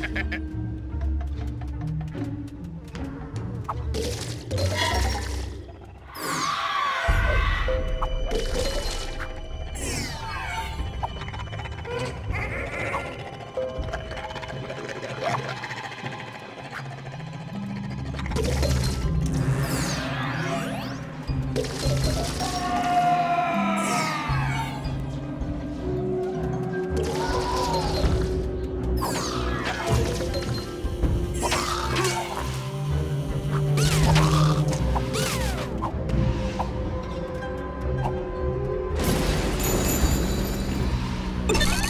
you you